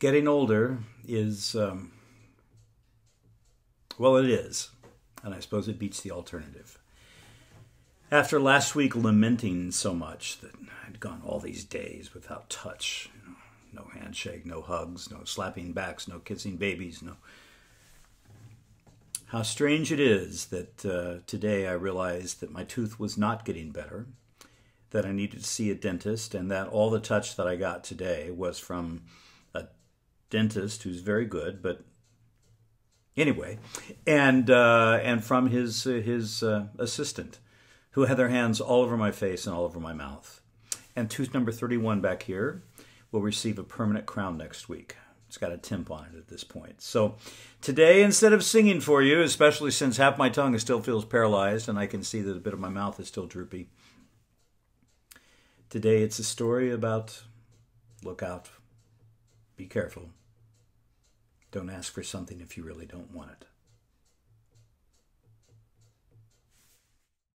getting older is, um, well, it is. And I suppose it beats the alternative. After last week lamenting so much that I'd gone all these days without touch, you know, no handshake, no hugs, no slapping backs, no kissing babies, no. How strange it is that uh, today I realized that my tooth was not getting better, that I needed to see a dentist, and that all the touch that I got today was from dentist who's very good, but anyway, and uh, and from his uh, his uh, assistant, who had their hands all over my face and all over my mouth. And tooth number thirty-one back here will receive a permanent crown next week. It's got a temp on it at this point. So today, instead of singing for you, especially since half my tongue still feels paralyzed and I can see that a bit of my mouth is still droopy, today it's a story about look out, be careful, don't ask for something if you really don't want it.